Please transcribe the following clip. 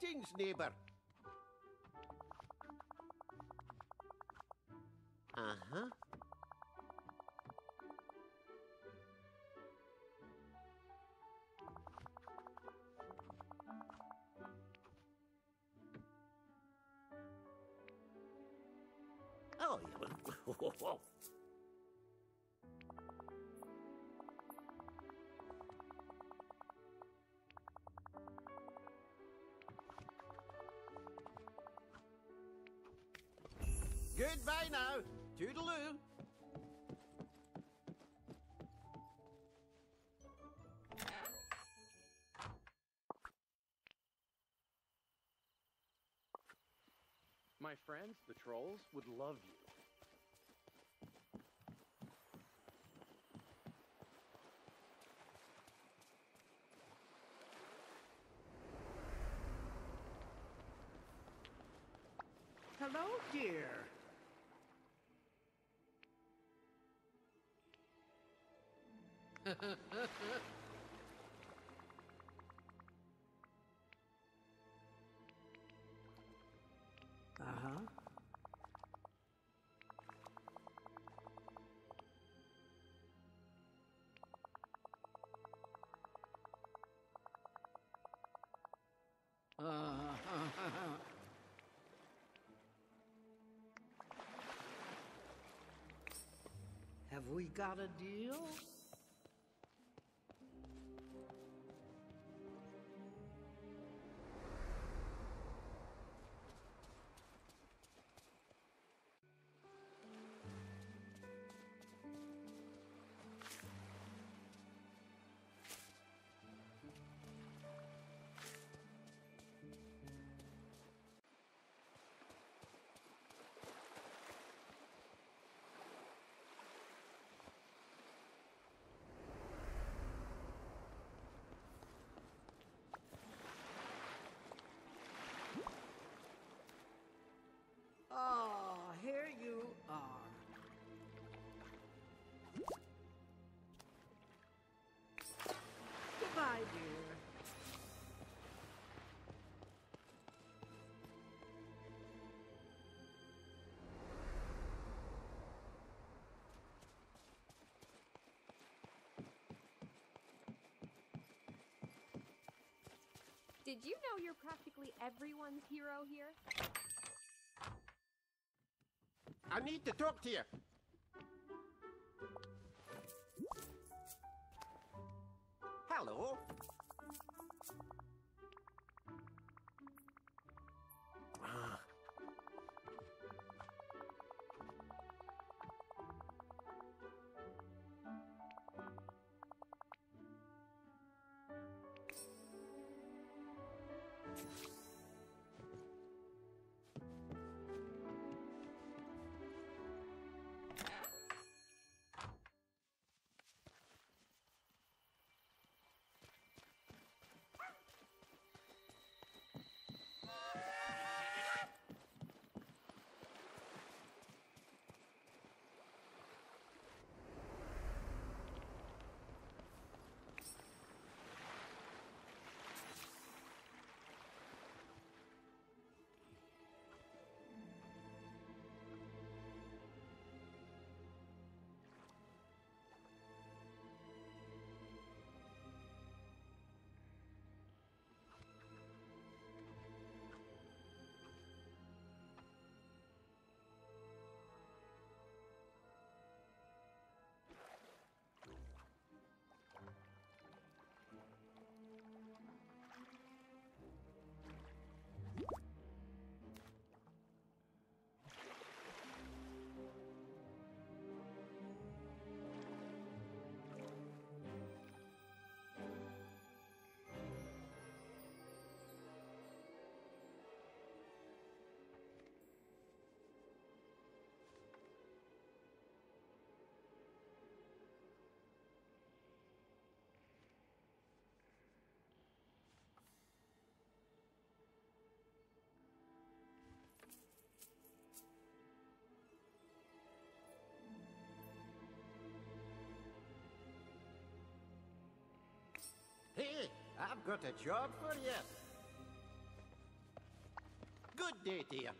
Greetings, neighbor. Uh-huh. Oh, yeah. Goodbye now. Toodaloo. My friends, the trolls, would love you. Hello, dear. Uh-huh. Uh, Have we got a deal? Did you know you're practically everyone's hero here? I need to talk to you. Hello. got a job for you. Good day to you.